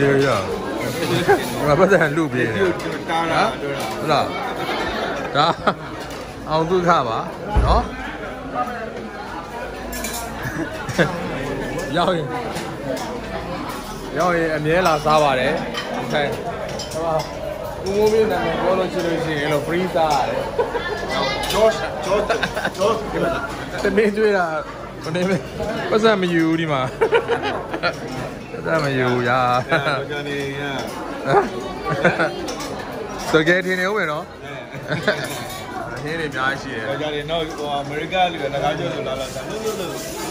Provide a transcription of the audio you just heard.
ရရငါပတ်စံလူပြေနေတားတာတွေ့တာဟုတ်လားဒါအောင်သူခပါနော်ရောက်ရင်ရောက်ရင်အမြဲလာစားပါတယ်ဟဲ့ဟိုဦးမိုးမင်းနာမည်ပြောလို့ရှိလို့ရှိရင်လို့ free စားရတယ်ဂျော့ဂျော့ဂျော့ဒီမှာတမင်းကျွေးတာဘယ်နေလဲပတ်စံမယူဘူးဒီမှာ ပတ်စံမယူဘူးရာအဲ့ဒါနေရစကယ်ထင်နေဦးမယ်နော်ဟင်းတွေအများကြီးရှိတယ်ဒါကြတယ်တော့ဟိုအမေရိကလူကငါးကြော်လို့လာလာတယ်လို့လို့